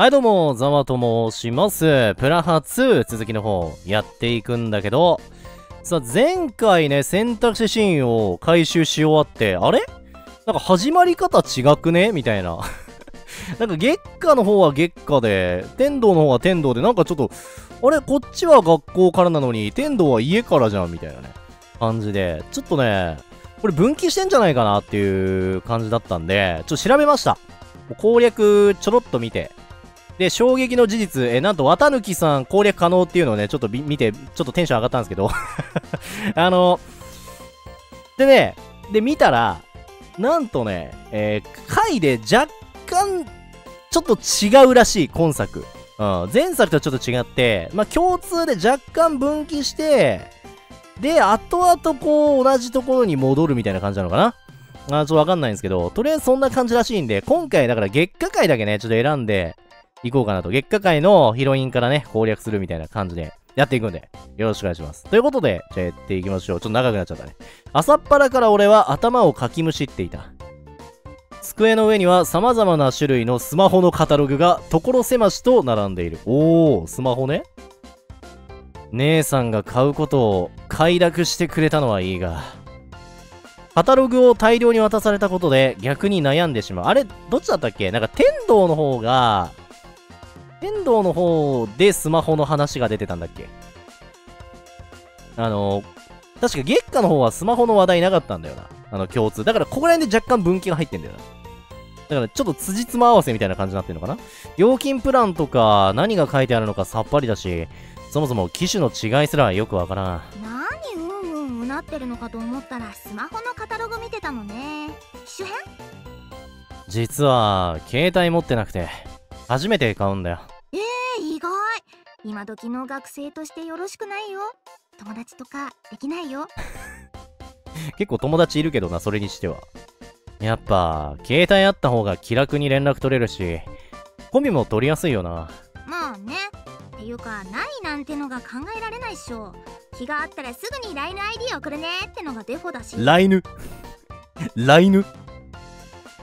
はいどうも、ざわと申します。プラハ2続きの方やっていくんだけど、さあ前回ね、選択肢シーンを回収し終わって、あれ？なんか始まり方違くね？みたいな。なんか月下の方は月下で、天道の方は天道で、なんかちょっと、あれ？こっちは学校からなのに、天道は家からじゃんみたいなね、感じで、ちょっとね、これ分岐してんじゃないかなっていう感じだったんで、ちょっと調べました。攻略ちょろっと見て。で、衝撃の事実、え、なんと、綿貫さん攻略可能っていうのをね、ちょっと見て、ちょっとテンション上がったんですけど。あの、でね、で、見たら、なんとね、えー、回で若干、ちょっと違うらしい、今作。うん、前作とはちょっと違って、まあ、共通で若干分岐して、で、後々こう、同じところに戻るみたいな感じなのかなあちょっとわかんないんですけど、とりあえずそんな感じらしいんで、今回だから月下回だけね、ちょっと選んで、いこうかなと。月下界のヒロインからね、攻略するみたいな感じでやっていくんで、よろしくお願いします。ということで、じゃあやっていきましょう。ちょっと長くなっちゃったね。朝っぱらから俺は頭をかきむしっていた。机の上には様々な種類のスマホのカタログが所狭しと並んでいる。おー、スマホね。姉さんが買うことを快諾してくれたのはいいが、カタログを大量に渡されたことで逆に悩んでしまう。あれ、どっちだったっけ？なんか天道の方が、天道の方でスマホの話が出てたんだっけ？あの、確か月下の方はスマホの話題なかったんだよな。あの共通。だからここら辺で若干分岐が入ってんだよな。だからちょっと辻褄合わせみたいな感じになってんのかな？料金プランとか何が書いてあるのかさっぱりだし、そもそも機種の違いすらよくわからん。何うんうんうなってるのかと思ったらスマホのカタログ見てたのね機種編？実は、携帯持ってなくて、初めて買うんだよ。えー、意外今時の学生としてよろしくないよ友達とかできないよ 結構友達いるけどな、それにしては。やっぱ、携帯あった方が気楽に連絡取れるし、コミも取りやすいよな。まあねっていうかないなんてのが考えられないっしょ気があったらすぐに LINEID 送るねってのがデフォだしライヌ。ライヌ。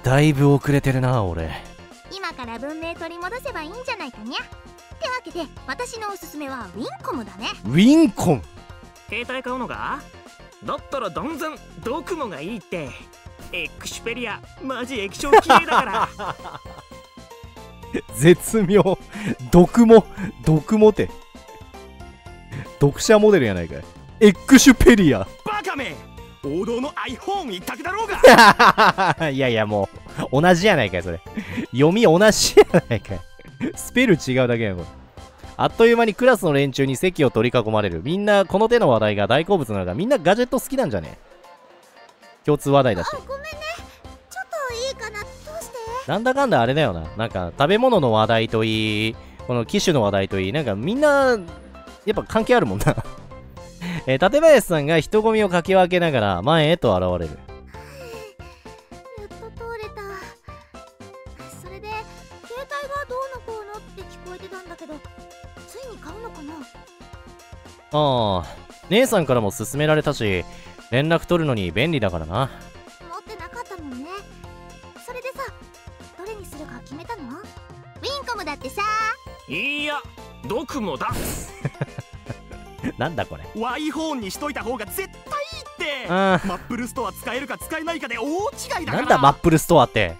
だいぶ遅れてるな、俺。今から文明取り戻せばいいんじゃないかにゃ。ってわけで私のおすすめはウィンコムだね。ウィンコン携帯買うのかだったら断然ドクモがいいって。エクシュペリアマジ液晶綺麗だから。絶妙。毒も、毒もて。読者モデルやないかい。エクシュペリア。バカめ。王道の iPhone 一択だろうが。いやいや、もう、同じやないかい、それ。読み同じやないかい。スペル違うだけやん、これ。あっという間にクラスの連中に席を取り囲まれる。みんな、この手の話題が大好物なのが、みんなガジェット好きなんじゃね共通話題だしあ。ごめんねちょっといいかなどうして？なんだかんだあれだよな。なんか、食べ物の話題といい、この機種の話題といい、なんかみんな、やっぱ関係あるもんな。えー、館林さんが人混みをかき分けながら前へと現れる。ああ、姉さんからも勧められたし、連絡取るのに便利だからな。持ってなかったもんねそれでさどれにするか決めたの？ウィルコムだってさいやドコモだなんだこれ。iPhone にしといた方が絶対いいってあマップルストア使えるか使えないかで大違いだからなんだマップルストアって？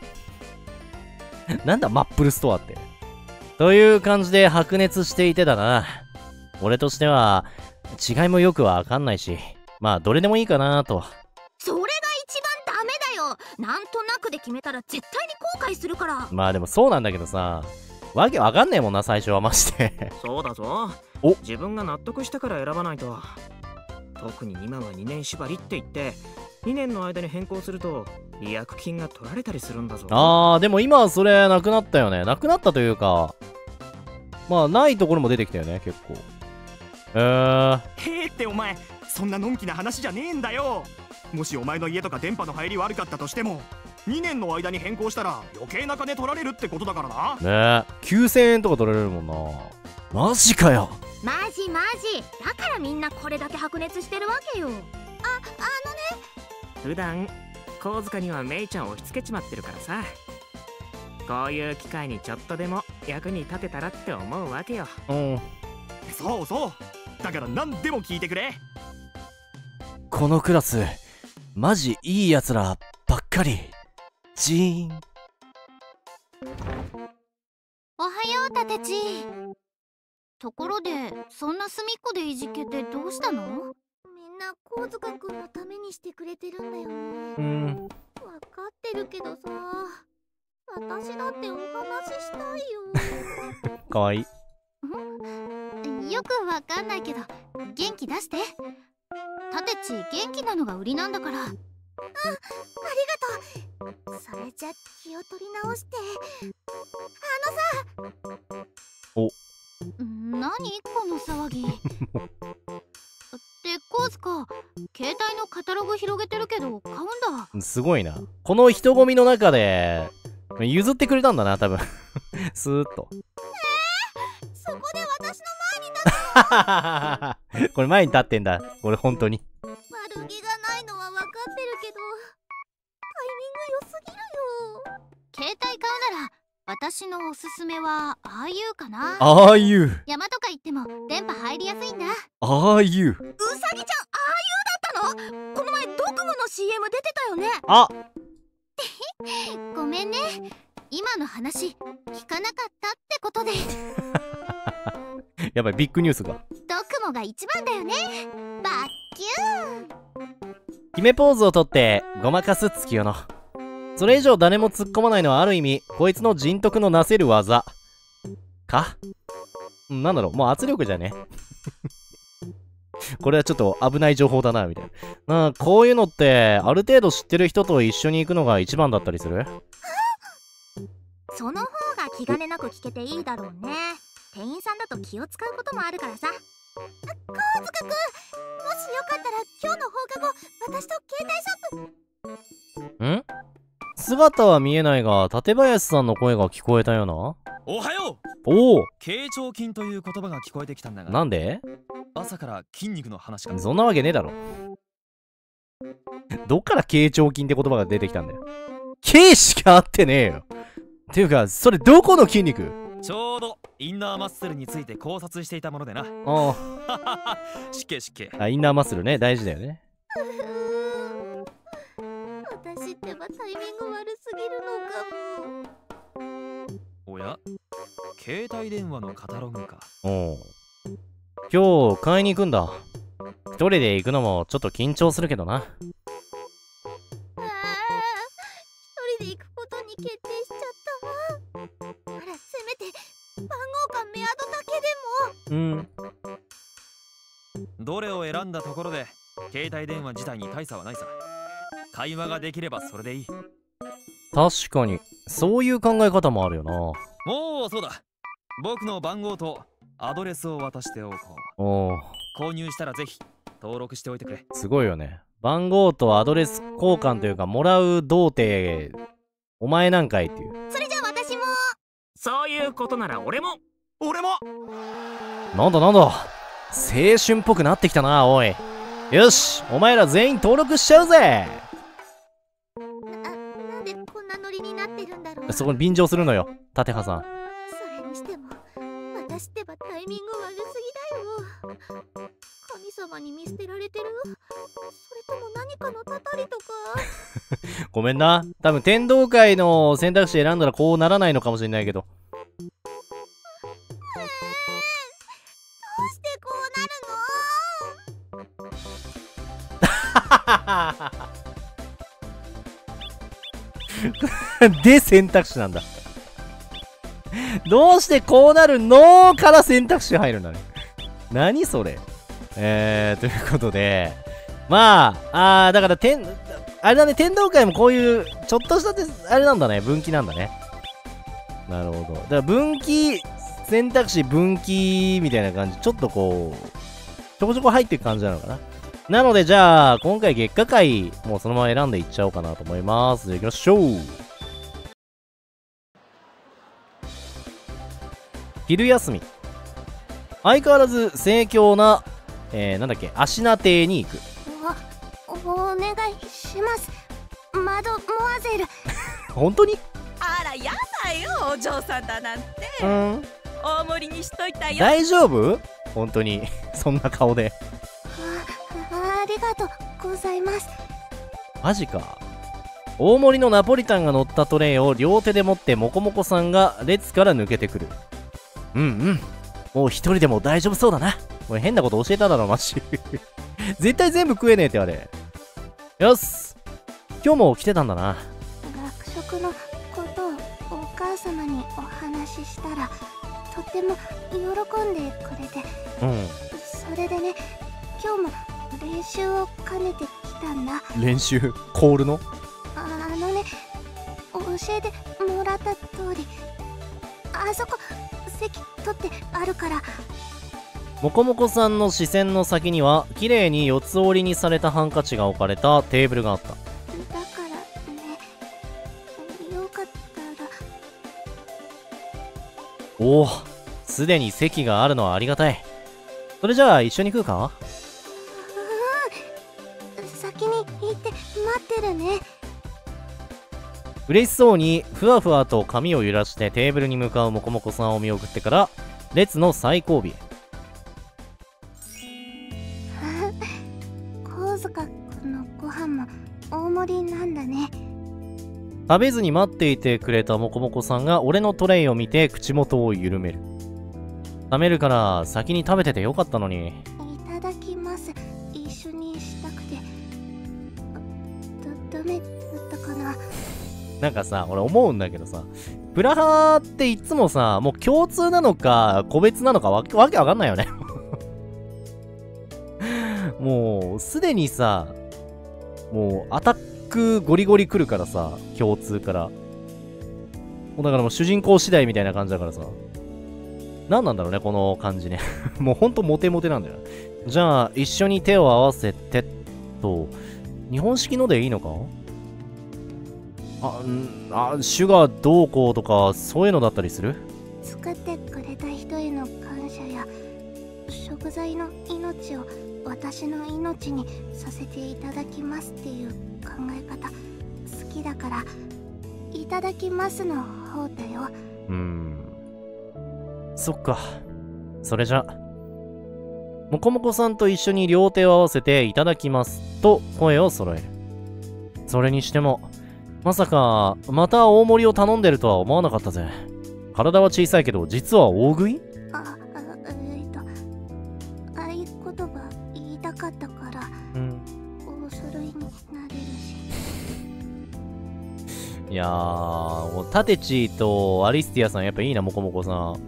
なんだマップルストアって？という感じで白熱していてだな。俺としては、違いもよくわかんないし、まあどれでもいいかなと。それが一番ダメだよなんとなくで決めたら絶対に後悔するからまあでもそうなんだけどさ、わけわかんねえもんな、最初はまして。そうだぞお自分が納得したから選ばないと特に今は2年縛りって言って2年の間に変更すると違約金が取られたりするんだぞあー、でも今はそれなくなったよね。なくなったというか、まあないところも出てきたよね、結構。えー、へーってお前そんなのんきな話じゃねえんだよ。もしお前の家とか電波の入り悪かったとしても2年の間に変更したら余計な金取られるってことだからな。ねえ、9000円とか取られるもんな。マジかよ。マジマジ。だからみんなこれだけ白熱してるわけよ。ああのね。普段神塚にはメイちゃん押し付けちまってるからさ。こういう機会にちょっとでも役に立てたらって思うわけよ。うん。そうそうだから何でも聞いてくれ。このクラスマジいいやつらばっかり。ジーン。おはようタテチところでそんな隅っこでいじけてどうしたの？みんな神塚くんのためにしてくれてるんだよね。うん。わかってるけどさ私だってお話ししたいよ。かわいいよくわかんないけど元気出して。タテチ元気なのが売りなんだから。あありがとう。それじゃ気を取り直して。あのさお何？この騒ぎ。ってコースか携帯のカタログ広げてるけど買うんだ。すごいな。この人混みの中で譲ってくれたんだな多分。スーッと。そこで私の これ前に立ってんだ。これ本当に。悪気がないのは分かってるけどタイミング良すぎるよ。携帯買うなら私のおすすめはああいうかな。ああいう。山とか行っても電波入りやすいんだ。ああいう。うさぎちゃんああいうだったの？この前ドコモの CM 出てたよね。あ。ごめんね。今の話聞かなかったってことで やばいビッグニュースが。ドコモが一番だよね。バッキュー。ン決めポーズをとってごまかす月夜野それ以上誰も突っ込まないのはある意味こいつの人徳のなせる技。か？うんなんだろうもう圧力じゃね？これはちょっと危ない情報だなみたいな。なあこういうのってある程度知ってる人と一緒に行くのが一番だったりする？その方が気兼ねなく聞けていいだろうね店員さんだと気を使うこともあるからさ。神塚くんもしよかったら今日の放課後私と携帯ショップ。ん？姿は見えないが館林さんの声が聞こえたよな？おはよう。おお傾聴筋という言葉が聞こえてきたんだが。なんで？朝から筋肉の話がそんなわけねえだろ。どっから傾聴筋って言葉が出てきたんだよ。傾しか合ってねえよ。ていうかそれどこの筋肉？ちょうどインナーマッスルについて考察していたものでな。あしけしけ。ああインナーマッスルね。大事だよね。私ってばタイミング悪すぎるのかも。おや？携帯電話のカタログか。おう。今日買いに行くんだ。一人で行くのもちょっと緊張するけどな。ああ。一人で行くことに決定番号かメアドだけでも。うん。どれを選んだところで携帯電話自体に大差はないさ。会話ができればそれでいい。確かに。そういう考え方もあるよな。もうそうだ。僕の番号とアドレスを渡しておこおうう購入したらぜひ登録しておいてくれ。すごいよね。番号とアドレス交換というかもらう童貞お前なんかいっていうそういうことなら俺も。俺も。なんだなんだ。青春っぽくなってきたなおい。よしお前ら全員登録しちゃうぜ。あなんでこんなノリになってるんだろう。そこに便乗するのよ立葉さん。それにしても私ってばタイミング悪すぎだよ神様に見捨てられてる？それとも何かのたたりとか？ごめんな。多分天道会の選択肢選んだらこうならないのかもしれないけど。えー、どうしてこうなるの？で選択肢なんだ。どうしてこうなるのから選択肢入るんだね。何それ？えー、ということでまああーだから天あれだね天道会もこういうちょっとしたてあれなんだね分岐なんだね。なるほど。だから分岐選択肢分岐みたいな感じ。ちょっとこうちょこちょこ入っていく感じなのかな。なのでじゃあ今回月下会もうそのまま選んでいっちゃおうかなと思います。じゃ行きましょう。昼休み。相変わらず盛況な、えー、なんだっけ芦名邸に行く。おお願いします。マドモアゼル。本当に？あらやだよお嬢さんだなんて。うん。大盛りにしといたよ。大丈夫？本当に。そんな顔で。あありがとうございます。マジか。大盛りのナポリタンが乗ったトレイを両手で持ってモコモコさんが列から抜けてくる。うんうん。もう一人でも大丈夫そうだなおい変なこと教えただろマジ。絶対全部食えねえってあれ。よし。今日も来てたんだな。学食のことをお母様にお話ししたらとっても喜んでくれて。うん。それでね今日も練習を兼ねてきたんだ。練習？コールの？ああのね教えてもらった通りあそこ席取ってあるからモコモコさんの視線の先には綺麗に四つ折りにされたハンカチが置かれたテーブルがあった。だからねよかったらおおすでに席があるのはありがたい。それじゃあ一緒に食うか？うん先に行って待ってるね。嬉しそうにふわふわと髪を揺らしてテーブルに向かうモコモコさんを見送ってから列の最後尾へ食べずに待っていてくれたモコモコさんが俺のトレイを見て口元を緩める。冷めるから先に食べててよかったのに。いただきます。一緒にしたくて。だダメだったかな。なんかさ俺思うんだけどさプラハっていつもさもう共通なのか個別なのかわけわけわかんないよね。もうすでにさもうアタックゴリゴリ来るからさ共通から。だからもう主人公次第みたいな感じだからさ。何なんだろうねこの感じね。もうほんとモテモテなんだよじゃあ一緒に手を合わせてと。日本式のでいいのか？あんあシュガーどうこうとかそういうのだったりする？作ってくれた人への感謝や食材の命を私の命にさせていただきますっていう。考え方好きだからいただきますの方だようん。そっか。それじゃもこもこさんと一緒に両手を合わせていただきますと声を揃える。それにしてもまさかまた大盛りを頼んでるとは思わなかったぜ。体は小さいけど実は大食い？やー、もうタテチとアリスティアさんやっぱいいな、モコモコさん。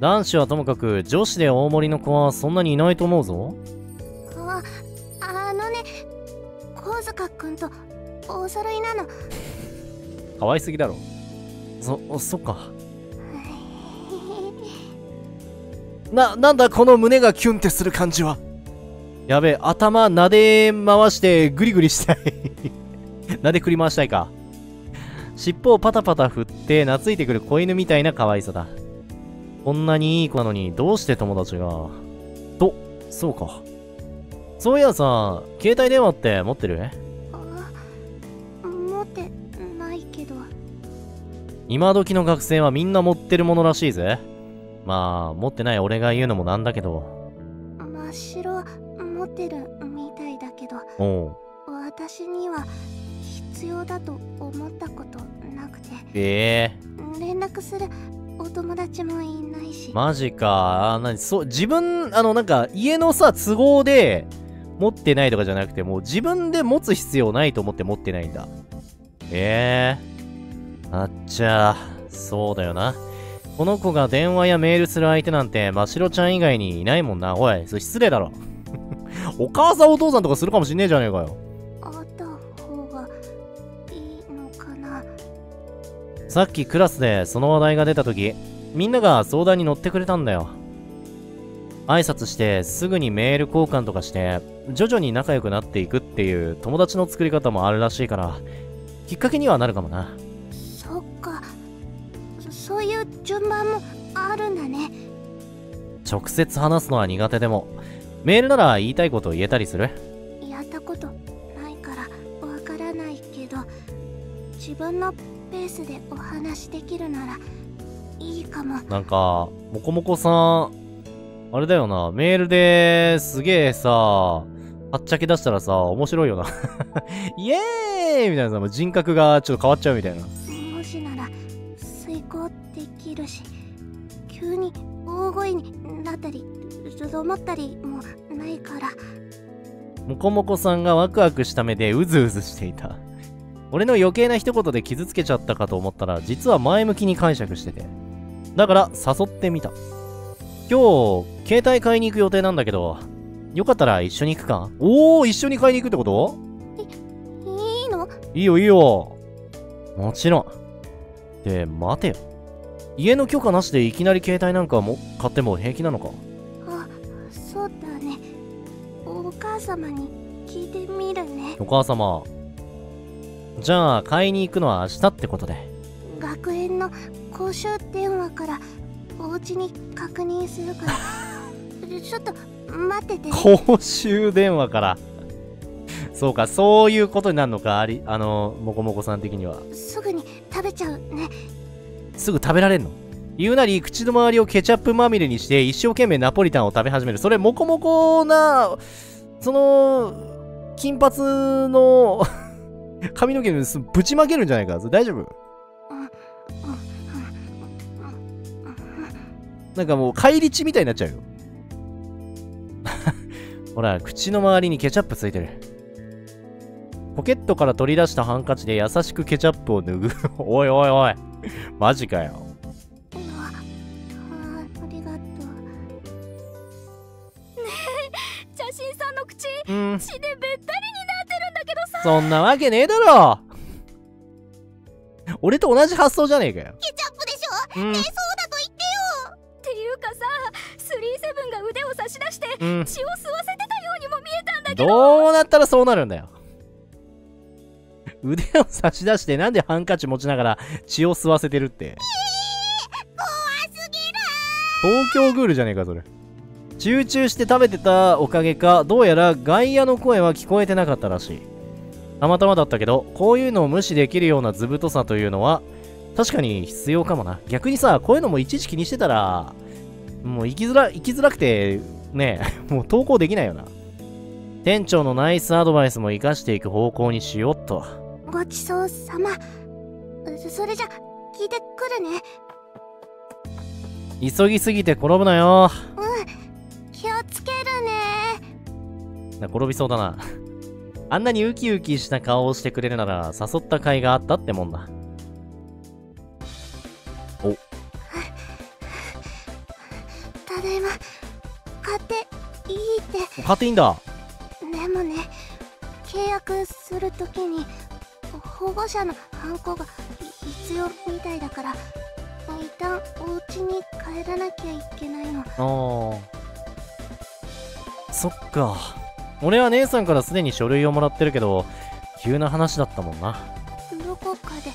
男子はともかく女子で大盛りの子はそんなにいないと思うぞ。ああのね神塚君とお揃いなの可愛すぎだろ。そ、そっか。な、なんだこの胸がキュンってする感じは。やべえ、頭撫で回してグリグリしたい。撫でくり回したいか。尻尾をパタパタ振って懐いてくる子犬みたいな可愛さだ。こんなにいい子なのにどうして友達が？と、そうか。そういやさ、携帯電話って持ってる？あ持ってないけど今時の学生はみんな持ってるものらしいぜ。まあ、持ってない俺が言うのもなんだけど。真っ白は持ってるみたいだけど。私には必要だと思ったことなくてええ連絡するお友達もいないしマジか。あ、なに、そう、自分、あの、なんか、家のさ、都合で持ってないとかじゃなくて、もう自分で持つ必要ないと思って持ってないんだ。ええあっちゃ、そうだよな。この子が電話やメールする相手なんて、ましろちゃん以外にいないもんな。おい、それ失礼だろ。お母さんお父さんとかするかもしんねえじゃねえかよ。さっきクラスでその話題が出た時みんなが相談に乗ってくれたんだよ。挨拶してすぐにメール交換とかして徐々に仲良くなっていくっていう友達の作り方もあるらしいからきっかけにはなるかもな。そっか。そそういう順番もあるんだね。直接話すのは苦手でもメールなら言いたいことを言えたりする？やったことないからわからないけど自分のペペースでお話できるならいいかもなんか、もこもこさん、あれだよな、メールですげえさ、はっちゃけ出したらさ、面白いよな。イエーイみたいなさ、もう人格がちょっと変わっちゃうみたいな。もしなら遂行できるし急に大声になったり思ったりもないからもこもこさんがワクワクした目でうずうずしていた。俺の余計な一言で傷つけちゃったかと思ったら、実は前向きに解釈してて。だから、誘ってみた。今日、携帯買いに行く予定なんだけど、よかったら一緒に行くか？おー、一緒に買いに行くってこと？いいの？いいよいいよ。もちろん。で、待てよ。家の許可なしでいきなり携帯なんかも買っても平気なのか？あそうだねお母様に聞いてみるねお母様。じゃあ、買いに行くのは明日ってことで。学園の公衆電話からお家に確認するから ちょっと待ってて公衆電話から？そうか、そういうことになるのか、あり、あの、もこもこさん的には。すぐに食べちゃうねすぐ食べられんの？言うなり、口の周りをケチャップまみれにして、一生懸命ナポリタンを食べ始める。それ、もこもこな、その、金髪の髪の毛にぶちまけるんじゃないか大丈夫？なんかもう、返り血みたいになっちゃうよ。ほら、口の周りにケチャップついてる。ポケットから取り出したハンカチで優しくケチャップを拭う。おいおいおい。マジかよ。うん、血でそんなわけねえだろ俺と同じ発想じゃねえかよ。ケチャップでしょ？うん、そうだと言ってよっていうかさスリーセブンが腕を差し出してうん。血を吸わせてたようにも見えたんだけどどうなったらそうなるんだよ。腕を差し出してなんでハンカチ持ちながら血を吸わせてるって。怖すぎる東京グールじゃねえか、それ。集中して食べてたおかげか、どうやら外野の声は聞こえてなかったらしい。たまたまだったけど、こういうのを無視できるような図太さというのは、確かに必要かもな。逆にさ、こういうのもいちいち気にしてたら、もう生きづら、生きづらくて、ねえ、もう投稿できないよな。店長のナイスアドバイスも活かしていく方向にしよっと。ごちそうさまそそれじゃ聞いてくるね急ぎすぎて転ぶなよ。気をつけるねな転びそうだな。あんなにウキウキした顔をしてくれるなら誘った甲斐があったってもんだ。ただいま買っていいって買っていいんだ。でもね契約するときに保護者のハンコが必要みたいだから一旦お家に帰らなきゃいけないのああ。そっか。俺は姉さんからすでに書類をもらってるけど、急な話だったもんな。どこかで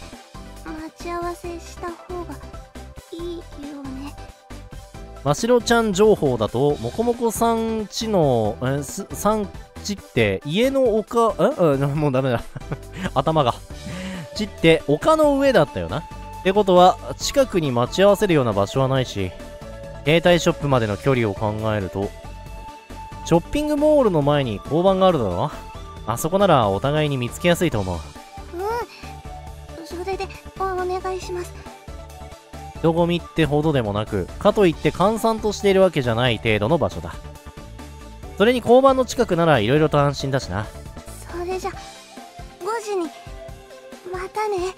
待ち合わせした方がいいよねましろちゃん情報だと、もこもこさんちの、え、す、さんちって、家の丘、え？えもうダメだ。頭が。ちって、丘の上だったよな。ってことは、近くに待ち合わせるような場所はないし、携帯ショップまでの距離を考えると、ショッピングモールの前に交番があるだろ？あそこならお互いに見つけやすいと思う。うんそれでおお願いします人混みってほどでもなく、かといって閑散としているわけじゃない程度の場所だ。それに交番の近くなら色々と安心だしな。それじゃ5時にまたね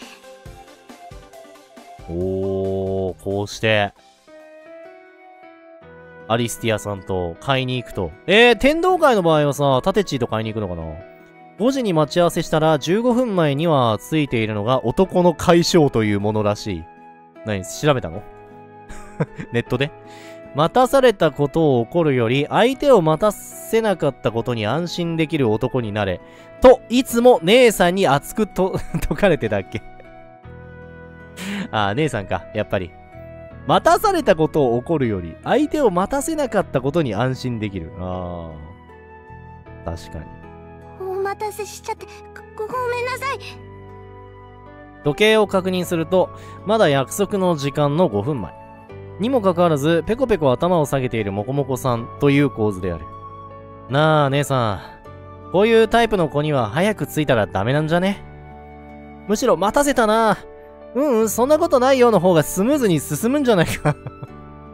おー、こうして、アリスティアさんと買いに行くと。えー、天道会の場合はさ、タテチーと買いに行くのかな ?5 時に待ち合わせしたら15分前にはついているのが男の解消というものらしい。何？調べたの？ネットで？待たされたことを怒るより、相手を待たせなかったことに安心できる男になれ。と、いつも姉さんに熱くと 解かれてたっけ？ああ、姉さんか、やっぱり。待たされたことを怒るより、相手を待たせなかったことに安心できる。ああ。確かに。お待たせしちゃってごごめんなさい時計を確認すると、まだ約束の時間の5分前。にもかかわらず、ペコペコ頭を下げているモコモコさんという構図である。なあ、姉さん。こういうタイプの子には早く着いたらダメなんじゃね？むしろ待たせたな。うんうん、そんなことないよの方がスムーズに進むんじゃないか。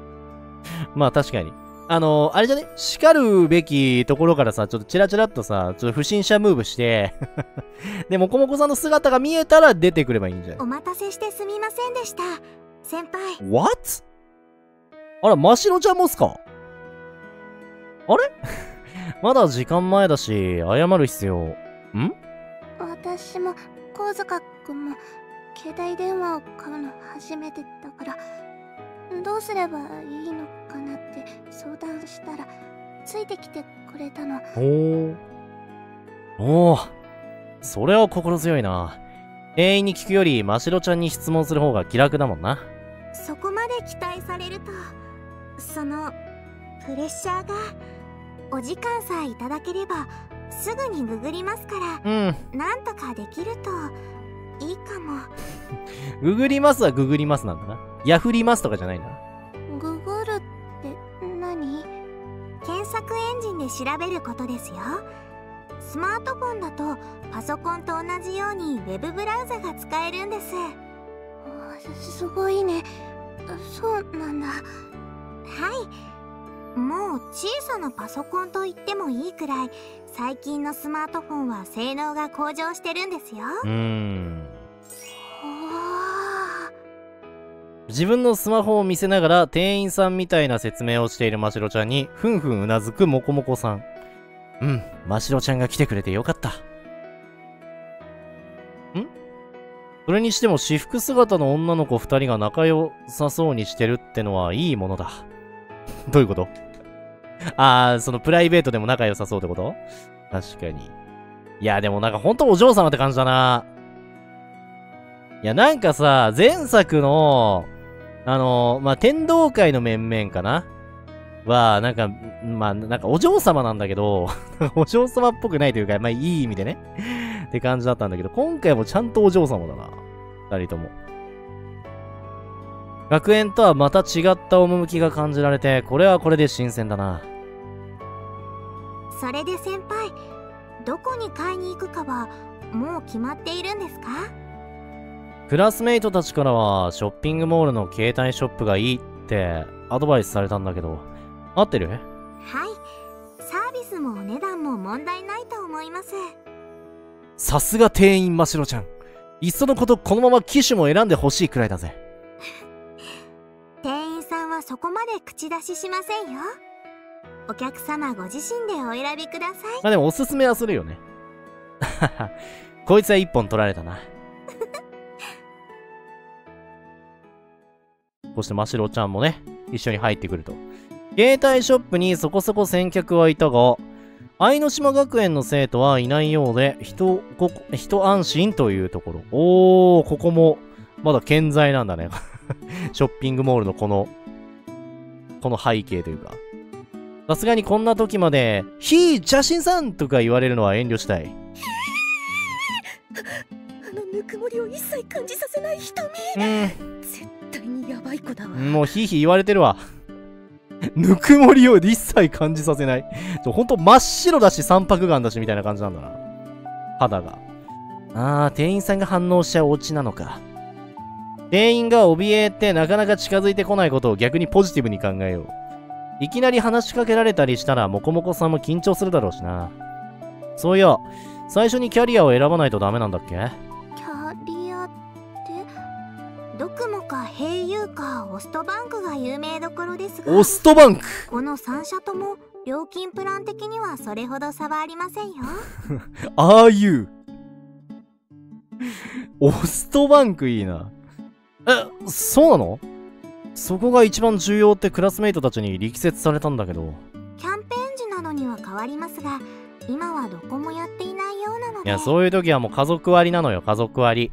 まあ確かに。あのー、あれじゃね？叱るべきところからさ、ちょっとチラチラっとさ、ちょっと不審者ムーブして で、もこもこさんの姿が見えたら出てくればいいんじゃない？お待たせしてすみませんでした。先輩。What? あら、ましろちゃんもっすか？あれ？まだ時間前だし、謝る必要。ん？私も神塚君も携帯電話を買うの初めてだからどうすればいいのかなって相談したらついてきてくれたのおー。おー。それは心強いな。店員に聞くより、ましろちゃんに質問する方が気楽だもんな。そこまで期待されるとそのプレッシャーがお時間さえいただければすぐにググりますからうん。なんとかできるといいかも。ググりますはググりますなんだな。ヤフりますとかじゃないな。ググるって何？検索エンジンで調べることですよ。スマートフォンだとパソコンと同じようにウェブブラウザが使えるんです。すすごいね。そうなんだ。はい。もう小さなパソコンと言ってもいいくらい最近のスマートフォンは性能が向上してるんですよ。うーん。自分のスマホを見せながら店員さんみたいな説明をしているましろちゃんにふんふんうなずくもこもこさん。うん、ましろちゃんが来てくれてよかった。ん？それにしても私服姿の女の子二人が仲良さそうにしてるってのはいいものだ。どういうこと？あー、そのプライベートでも仲良さそうってこと？確かに。いや、でもなんかほんとお嬢様って感じだな。いや、なんかさ、前作の、あのまあ、天道会の面々かな？は、なんか、まあ、なんかお嬢様なんだけど、お嬢様っぽくないというか、まあ、いい意味でね。って感じだったんだけど、今回もちゃんとお嬢様だな。二人とも。学園とはまた違った趣が感じられて、これはこれで新鮮だな。それで先輩どこに買いに行くかはもう決まっているんですか？クラスメイトたちからは、ショッピングモールの携帯ショップがいいってアドバイスされたんだけど、合ってる？はいサービスもお値段も問題ないと思いますさすが店員ましろちゃん。いっそのことこのまま機種も選んでほしいくらいだぜ。店員さんはそこまで口出ししませんよお客様ご自身でお選びくださいまあでもおすすめはするよね。こいつは一本取られたな。そしてましろちゃんもね、一緒に入ってくると。携帯ショップにそこそこ先客はいたが、愛の島学園の生徒はいないようで、人、ここ、人安心というところ。おー、ここも、まだ健在なんだね。ショッピングモールのこの、この背景というか。さすがにこんな時まで、ひー、写真さんとか言われるのは遠慮したい。あのぬくもりを一切感じさせない瞳うん。子だわもうひいひい言われてるわ。ぬくもりを一切感じさせない。ほんと真っ白だし三白眼だしみたいな感じなんだな。肌が。あー、店員さんが反応しちゃうオチなのか。店員が怯えてなかなか近づいてこないことを逆にポジティブに考えよう。いきなり話しかけられたりしたらもこもこさんも緊張するだろうしな。そういや、最初にキャリアを選ばないとダメなんだっけ？キャリアってドクモかヘイユーかオストバンクが有名どころですがオストバンクこの3社とも料金プラン的にはそれほど差はありませんよ ああいう。オストバンクいいな。え、そうなの？そこが一番重要ってクラスメイトたちに力説されたんだけど。キャンペーン時などには変わりますが今はどこもやっていないようなのでいや、そういう時はもう家族割なのよ、家族割。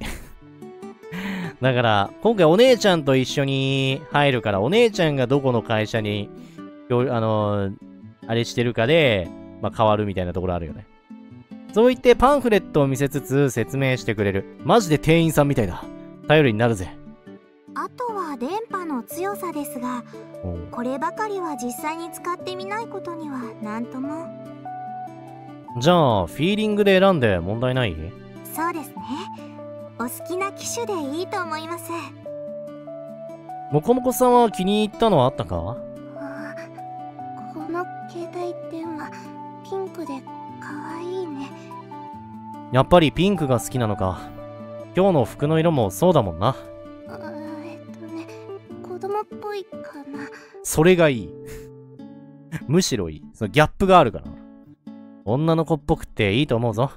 だから、今回お姉ちゃんと一緒に入るから、お姉ちゃんがどこの会社に、協あのーあれしてるかで、まあ変わるみたいなところあるよね。そう言ってパンフレットを見せつつ説明してくれる。マジで店員さんみたいだ。頼りになるぜ。あとは電波の強さですがこればかりは実際に使ってみないことには何ともじゃあ、フィーリングで選んで問題ない？そうですねお好きな機種でいいと思いますもこもこさんは気に入ったのはあったか？あこの携帯電話ピンクで可愛いねやっぱりピンクが好きなのか。今日の服の色もそうだもんな。あえっとね子供っぽいかなそれがいい。むしろいい。そのギャップがあるから。女の子っぽくっていいと思うぞ。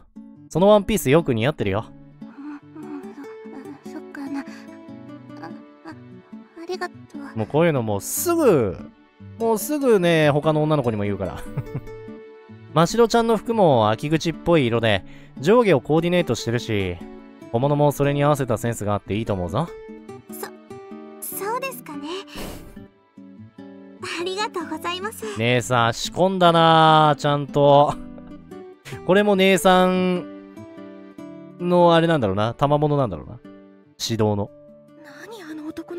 そのワンピースよく似合ってるよ。もうこういうのもうすぐ、もうすぐね、他の女の子にも言うから。ましろちゃんの服も秋口っぽい色で、上下をコーディネートしてるし、小物もそれに合わせたセンスがあっていいと思うぞ。そうですかねありがとうございます姉さん、仕込んだなぁ、ちゃんと。これも姉さんのあれなんだろうな。賜物なんだろうな。指導の。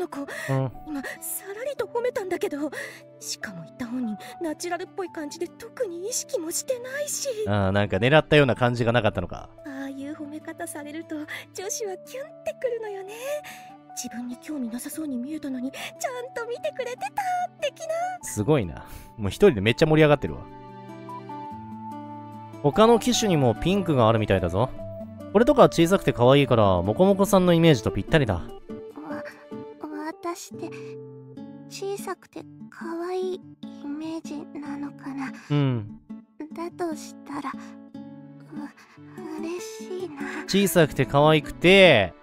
の子うん。今さらりと褒めたんだけどしかも言った本人ナチュラルっぽい感じで特に意識もしてないしあーなんか狙ったような感じがなかったのか。ああいう褒め方されると女子はキュンってくるのよね自分に興味なさそうに見えたのにちゃんと見てくれてた的なすごいな。もう一人でめっちゃ盛り上がってるわ。他の機種にもピンクがあるみたいだぞ。これとか小さくて可愛いから、もこもこさんのイメージとぴったりだ。わ私って小さくて可愛いイメージなのかなうん。だとしたらう嬉しいな小さくて可愛くて、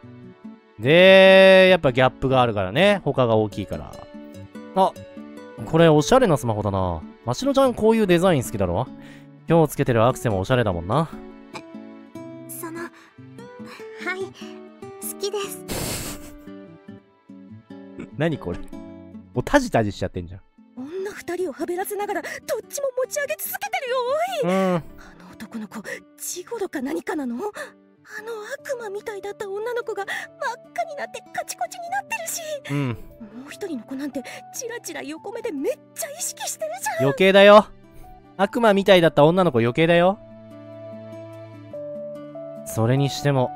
で、やっぱギャップがあるからね。他が大きいから。あ、これおしゃれなスマホだな。ましろちゃんこういうデザイン好きだろ？今日つけてるアクセもおしゃれだもんな。何これ？もうタジタジしちゃってんじゃん。女二人をはべらせながらどっちも持ち上げ続けてるようん。あの男の子ジゴロか何かなの？あの悪魔みたいだった女の子が真っ赤になってカチコチになってるしうん。もう一人の子なんてチラチラ横目でめっちゃ意識してるじゃん余計だよ。悪魔みたいだった女の子余計だよ。それにしても、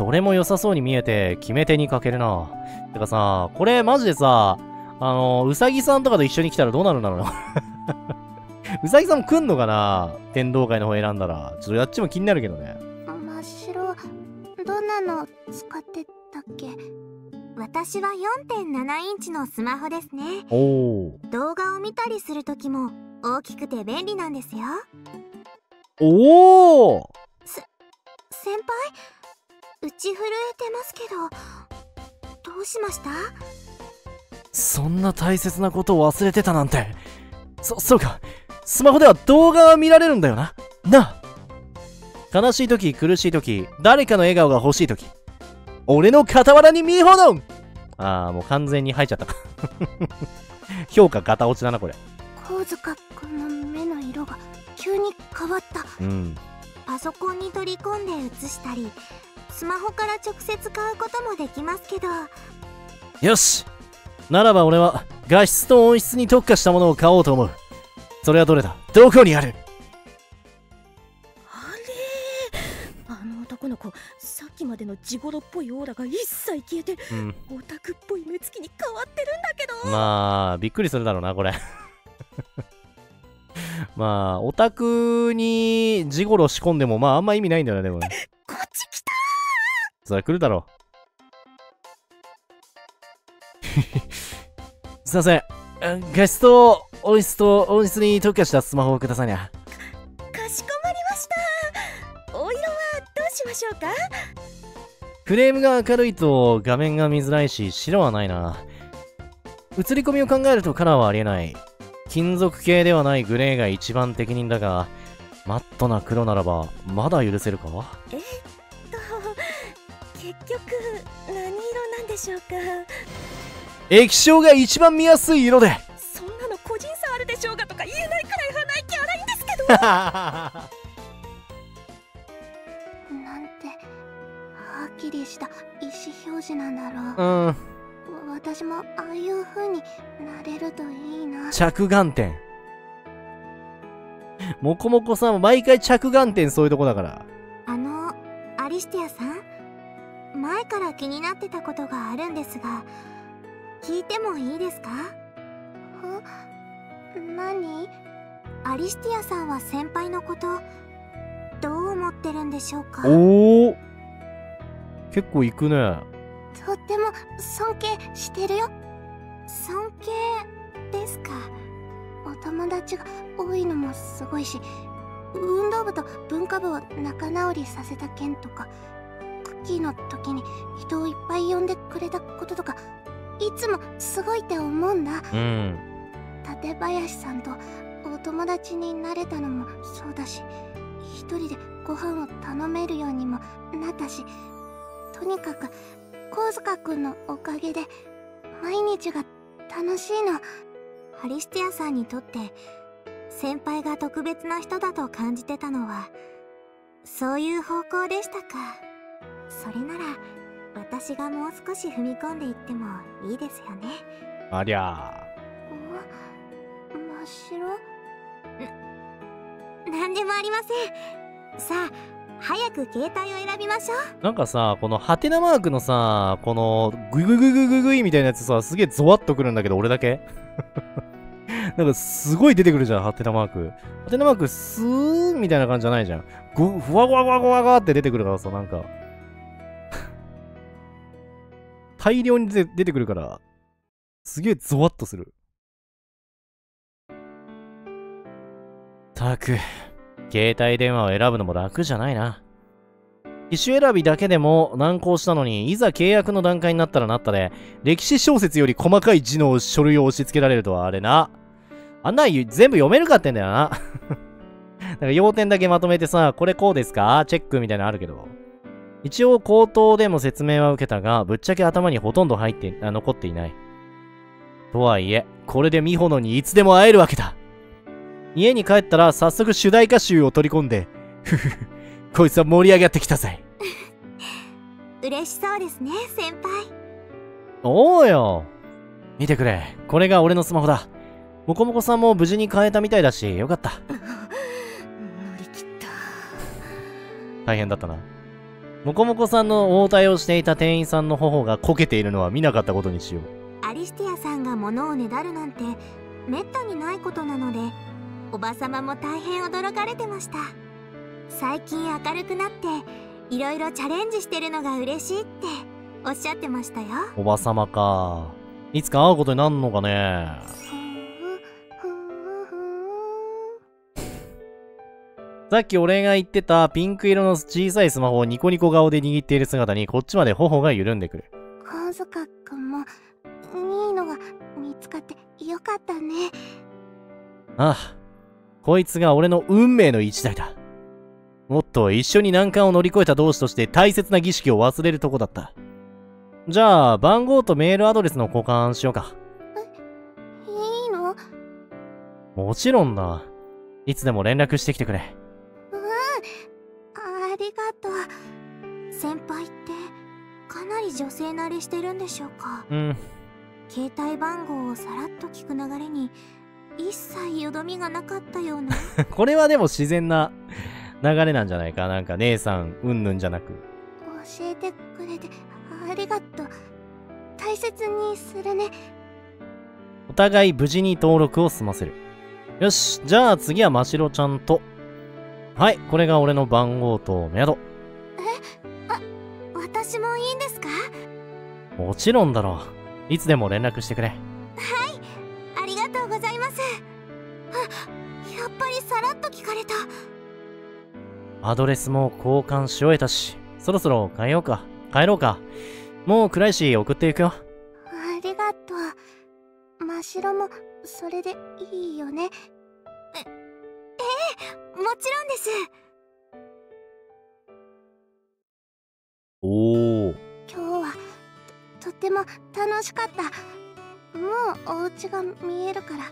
どれも良さそうに見えて決め手に欠けるな。てかさ、これマジでさ、あの、うさぎさんとかと一緒に来たらどうなるんだろうな。うさぎさんも来んのかな天道会の方選んだら。ちょっとやっちも気になるけどね。真っ白どんなの使ってたっけ？私は4.7インチのスマホですねおー。動画を見たりするときも大きくて便利なんですよおー先輩？打ち震えてますけどどうしました？そんな大切なことを忘れてたなんて。そ、そうか。スマホでは動画が見られるんだよな。なあ。悲しい時、苦しい時、誰かの笑顔が欲しい時。俺の傍らに見放題ああ、もう完全に入っちゃったか。評価ガタ落ちだな、これ。神塚君の目の色が急に変わったうん。パソコンに取り込んで写したりスマホから直接買うこともできますけどよしならば俺は画質と音質に特化したものを買おうと思う。それはどれだ？どこにある？あれ？あの男の子さっきまでのジゴロっぽいオーラが一切消えてうん。オタクっぽい目つきに変わってるんだけどまあ、びっくりするだろうな、これ。まあ、オタクにジゴロ仕込んでも、まあ、あんま意味ないんだよね、でもね。こっち来るだろう。すいません。え画質と音質と音質に特化したスマホをくださいにゃ。かしこまりましたお色はどうしましょうか？フレームが明るいと画面が見づらいし、白はないな。映り込みを考えるとカラーはありえない。金属系ではないグレーが一番適任だが、マットな黒ならば、まだ許せるか？と結局何色なんでしょうか？液晶が一番見やすい色で。そんなの個人差あるでしょうがとか言えないくらい鼻息荒いんですけど。なんてはっきりした意思表示なんだろう。うん。私もああいう風になれるといいな。着眼点。もこもこさん毎回着眼点そういうとこだから。あのアリスティアさん？前から気になってたことがあるんですが聞いてもいいですか？何？アリスティアさんは先輩のことどう思ってるんでしょうか？おお結構行くね。とっても尊敬してるよ。尊敬ですか？お友達が多いのもすごいし運動部と文化部を仲直りさせた件とかキーの時に人をいっぱい呼んでくれたこととかいつもすごいって思うんだ。うん。館林さんとお友達になれたのもそうだし一人でご飯を頼めるようにもなったしとにかく神塚くんのおかげで毎日が楽しいの。ハリスティアさんにとって先輩が特別な人だと感じてたのはそういう方向でしたかそれなら私がもう少し踏み込んでいってもいいですよねありゃお真っ白な、なんでもありません。さあ、早く携帯を選びましょう。ー。なんかさ、このハテナマークのさ、このグイグイグイグイグイグイみたいなやつさ、すげえゾワッとくるんだけど、俺だけ？なんかすごい出てくるじゃん、ハテナマーク。ハテナマークスーみたいな感じじゃないじゃん。ぐ、ふわふわふわふわふわって出てくるからさ、なんか。大量に出てくるから、すげえゾワッとする。たく、携帯電話を選ぶのも楽じゃないな。機種選びだけでも難航したのに、いざ契約の段階になったらなったで、歴史小説より細かい字の書類を押し付けられるとはあれな。あんな全部読めるかってんだよな。なんか要点だけまとめてさ、これこうですか？チェックみたいなのあるけど。一応口頭でも説明は受けたが、ぶっちゃけ頭にほとんど入って、あ残っていない。とはいえ、これで美穂野にいつでも会えるわけだ。家に帰ったら早速主題歌集を取り込んで、ふふふ、こいつは盛り上がってきたぜ。嬉しそうですね、先輩。おうよ。見てくれ。これが俺のスマホだ。もこもこさんも無事に変えたみたいだし、よかった。乗り切った大変だったな。もこもこさんの応対をしていた店員さんの頬がこけているのは見なかったことにしよう。アリスティアさんが物をねだるなんて、めったにないことなので、おばさまも大変驚かれてました。最近明るくなって、いろいろチャレンジしてるのが嬉しいって、おっしゃってましたよ。おばさまか。いつか会うことになんのかね。さっき俺が言ってたピンク色の小さいスマホをニコニコ顔で握っている姿にこっちまで頬が緩んでくる。神塚くんも、いいのが見つかってよかったね。ああ、こいつが俺の運命の一台だ。もっと一緒に難関を乗り越えた同士として大切な儀式を忘れるとこだった。じゃあ、番号とメールアドレスの交換しようか。いいの？もちろんだ。いつでも連絡してきてくれ。ありがとう。先輩って、かなり女性慣れしてるんでしょうか？うん。携帯番号をさらっと聞く流れに、一切よどみがなかったような。これはでも自然な流れなんじゃないか？なんか姉さん、うんぬんじゃなく。教えてくれて、ありがとう。大切にするね。お互い無事に登録を済ませる。よし、じゃあ次はましろちゃんと。はい、これが俺の番号とメアド。私もいいんですか？もちろんだろう。いつでも連絡してくれ。ありがとうございます。あ、やっぱりさらっと聞かれた。アドレスも交換し終えたし、そろそろ帰ろうか。帰ろうか。もう暗いし送っていくよ。ありがとう。真っ白も、それでいいよね。え、ええ、もちろんです。おー。今日は、と、とっても楽しかった。もうお家が見えるから、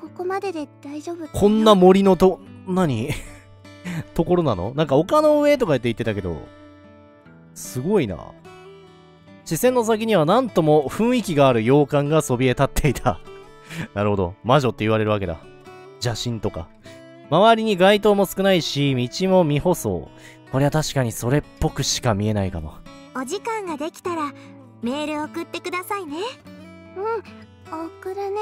ここまでで大丈夫。こんな森のと、何？ところなの？なんか丘の上とかって言ってたけど、すごいな。視線の先には何とも雰囲気がある洋館がそびえ立っていた。なるほど。魔女って言われるわけだ。邪神とか。周りに街灯も少ないし、道も未舗装。こりゃ確かにそれっぽくしか見えないかも。お時間ができたらメール送ってくださいねうん送るね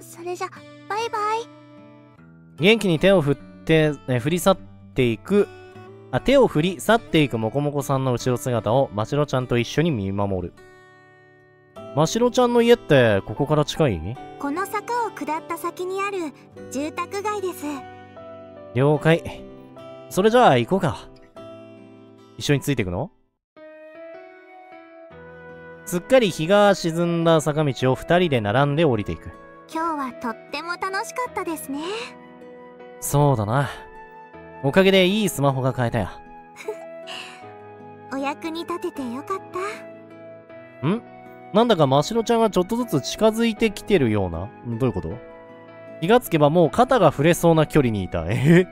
それじゃバイバイ元気に手を振って、え振り去っていく、あ、手を振り去っていくもこもこさんの後ろ姿をましろちゃんと一緒に見守る。ましろちゃんの家ってここから近い？この坂を下った先にある住宅街です了解。それじゃあ行こうか。一緒についていくの？すっかり日が沈んだ坂道を二人で並んで降りていく。今日はとっても楽しかったですねそうだな。おかげでいいスマホが買えたよ。お役に立ててよかったん？なんだかましろちゃんがちょっとずつ近づいてきてるような？んどういうこと？気がつけばもう肩が触れそうな距離にいた。え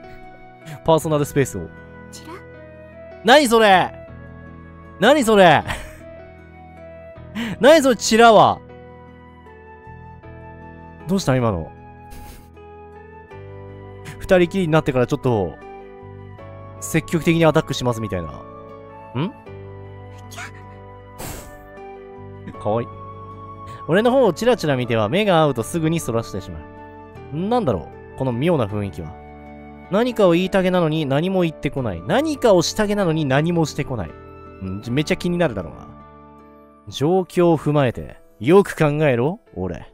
パーソナルスペースを。何それ？何それ？何それ？チラはどうした？今の 二人きりになってからちょっと積極的にアタックしますみたいな。ん？かわいい。俺の方をチラチラ見ては目が合うとすぐにそらしてしまう。なんだろうこの妙な雰囲気は。何かを言いたげなのに何も言ってこない。何かをしたげなのに何もしてこない。うん、めっちゃ気になるだろうな。状況を踏まえて、よく考えろ、俺。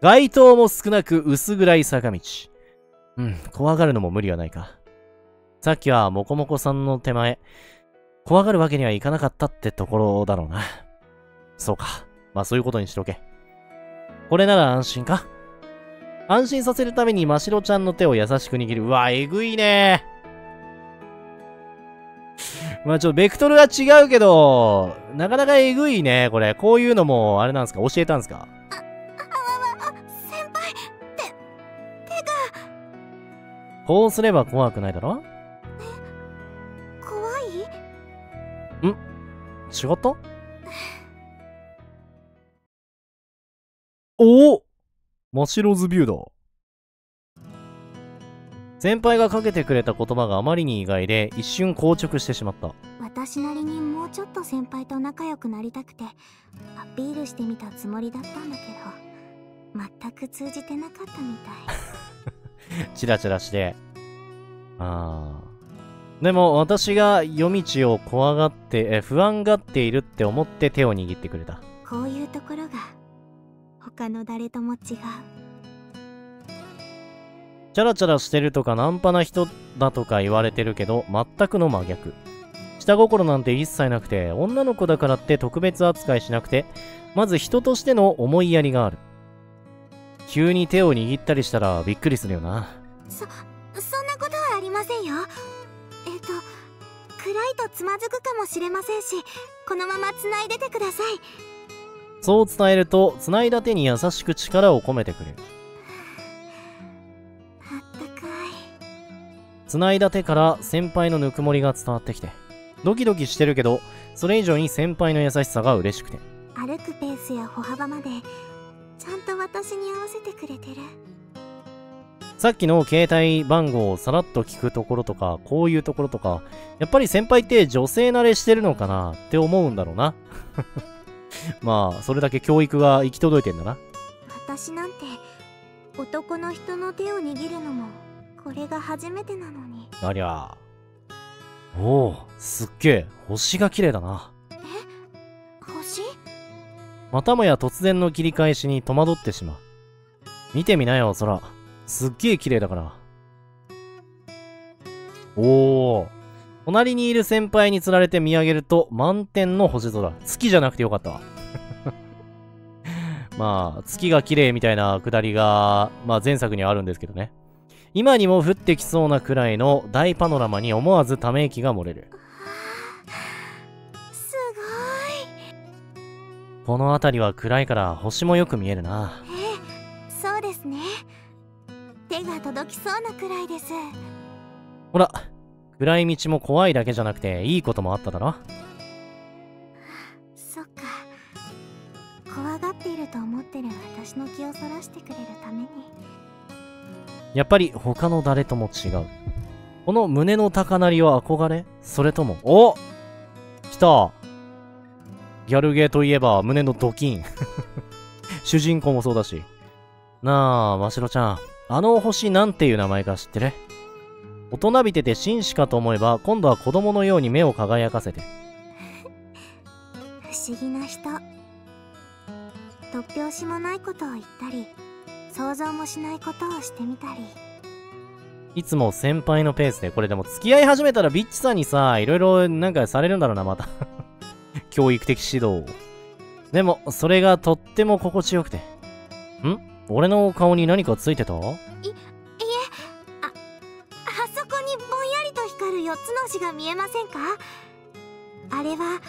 街灯も少なく薄暗い坂道。うん、怖がるのも無理はないか。さっきはもこもこさんの手前、怖がるわけにはいかなかったってところだろうな。そうか。まあそういうことにしとけ。これなら安心か安心させるためにましろちゃんの手を優しく握る。うわ、えぐいね。まあちょっとベクトルは違うけど、なかなかえぐいね、これ。こういうのも、あれなんですか？教えたんですか？あああ先輩。こうすれば怖くないだろ？怖い？違 ったおおマシロズビューだ。先輩がかけてくれた言葉があまりに意外で一瞬硬直してしまった。私なりにもうちょっと先輩と仲良くなりたくてアピールしてみたつもりだったんだけど全く通じてなかったみたい チラチラして。あー。でも私が夜道を怖がって、え不安がっているって思って手を握ってくれた。こういうところが他の誰とも違うチャラチャラしてるとかナンパな人だとか言われてるけど、全くの真逆。下心なんて一切なくて、女の子だからって特別扱いしなくて、まず人としての思いやりがある。急に手を握ったりしたらびっくりするよな。そそんなことはありませんよえっ、と暗いとつまずくかもしれませんしこのまま繋いでてくださいそう伝えると、繋いだ手に優しく力を込めてくれる。あったかい繋いだ手から先輩のぬくもりが伝わってきて。ドキドキしてるけど、それ以上に先輩の優しさが嬉しくて。歩くペースや歩幅までちゃんと私に合わせてくれてるさっきの携帯番号をさらっと聞くところとか、こういうところとか、やっぱり先輩って女性慣れしてるのかなって思うんだろうな。まあ、それだけ教育が行き届いてんだな。私なんて男の人の手を握るのもこれが初めてなのにありゃ。おお、すっげえ、星が綺麗だな。星？またもや突然の切り返しに戸惑ってしまう。見てみなよ、空。すっげえ綺麗だから。おお。隣にいる先輩に釣られて見上げると満天の星空。月じゃなくてよかったわ。まあ、月が綺麗みたいなくだりが、まあ前作にはあるんですけどね。今にも降ってきそうなくらいの大パノラマに思わずため息が漏れる。すごいこの辺りは暗いから星もよく見えるな。ええそうですね手が届きそうなくらいですほら、暗い道も怖いだけじゃなくていいこともあっただろってる私の気をそらしてくれるためにやっぱり他の誰とも違う。この胸の高鳴りは憧れ？それとも、お来たギャルゲーといえば胸のドキン。主人公もそうだし。なあ、ましろちゃん。あの星なんていう名前か知ってる？大人びてて紳士かと思えば、今度は子供のように目を輝かせて。不思議な人突拍子もないことを言ったり想像もしないことをしてみたりいつも先輩のペースで、これでも付き合い始めたらビッチさんにさ、いろいろなんかされるんだろうな、また。教育的指導を。でも、それがとっても心地よくて。ん？俺の顔に何かついてた？いいえああそこにぼんやりと光る4つの星が見えませんか？あれは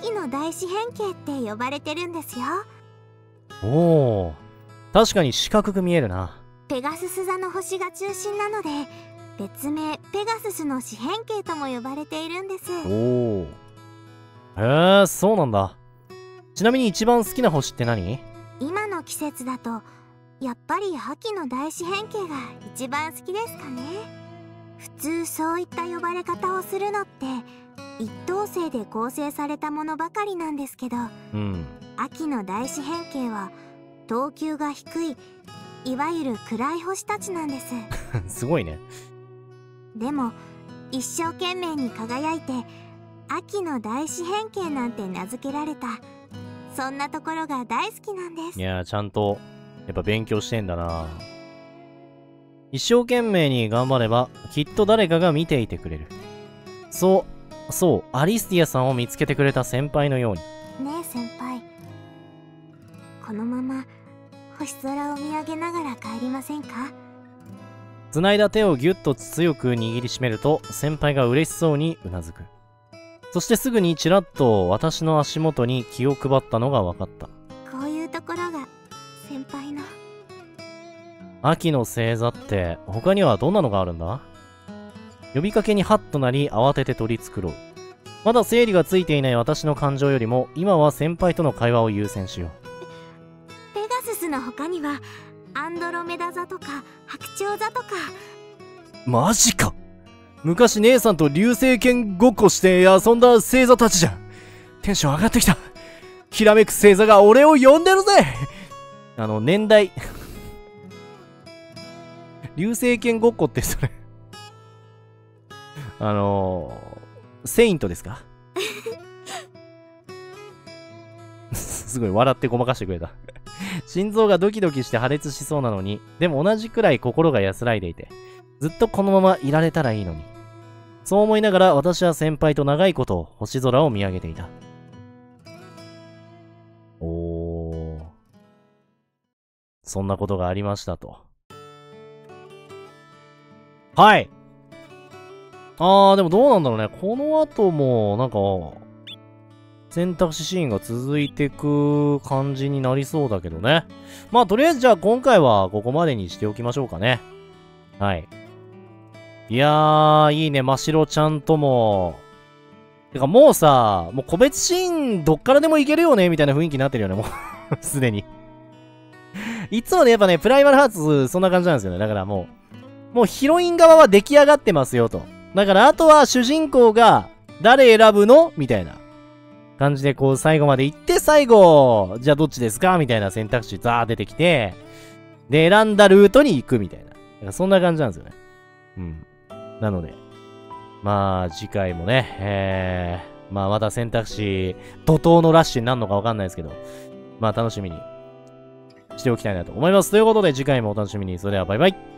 秋の大四辺形って呼ばれてるんですよおー。確かに四角く見えるな。ペガスス座の星が中心なので別名ペガススの四辺形とも呼ばれているんですおー。へえ、そうなんだ。ちなみに一番好きな星って何？今の季節だとやっぱり秋の大四辺形が一番好きですかね普通そういった呼ばれ方をするのって一等星で構成されたものばかりなんですけどうん。秋の大四辺形は等級が低いいわゆる暗い星たちなんです すごいね。でも一生懸命に輝いて秋の大四辺形なんて名付けられたそんなところが大好きなんですいやー、ちゃんと、やっぱ勉強してんだな。一生懸命に頑張れば、きっと誰かが見ていてくれる。そう、そう、アリスティアさんを見つけてくれた先輩のように。ねえ先輩このまま星空を見上げながら帰りませんか？繋いだ手をぎゅっと強く握りしめると、先輩が嬉しそうにうなずく。そしてすぐにちらっと私の足元に気を配ったのが分かった。こういうところが先輩の秋の星座って他にはどんなのがあるんだ？呼びかけにハッとなり慌てて取り繕う。まだ整理がついていない私の感情よりも今は先輩との会話を優先しよペガススの他にはアンドロメダ座とか白鳥座とかう。マジか昔姉さんと流星剣ごっこして遊んだ星座たちじゃん。テンション上がってきた。きらめく星座が俺を呼んでるぜあの、年代。流星剣ごっこってそれあのー、セイントですか？すごい笑ってごまかしてくれた。心臓がドキドキして破裂しそうなのに、でも同じくらい心が安らいでいて、ずっとこのままいられたらいいのに。そう思いながら私は先輩と長いこと星空を見上げていた。おー。そんなことがありましたと。はい。あー、でもどうなんだろうね。この後も、なんか、選択肢シーンが続いてく感じになりそうだけどね。まあ、とりあえずじゃあ今回はここまでにしておきましょうかね。はい。いやー、いいね、ましろちゃんとも。てかもうさ、もう個別シーンどっからでもいけるよね、みたいな雰囲気になってるよね、もう。すでに。いつもね、やっぱね、プライマルハーツ、そんな感じなんですよね。だからもう、もうヒロイン側は出来上がってますよと。だからあとは主人公が誰選ぶのみたいな感じでこう最後まで行って最後、じゃあどっちですかみたいな選択肢ザー出てきて、で選んだルートに行くみたいな。だかそんな感じなんですよね。うん。なので、まあ次回もね、えー、まあまた選択肢、怒涛のラッシュになるのかわかんないですけど、まあ楽しみにしておきたいなと思います。ということで次回もお楽しみに。それではバイバイ。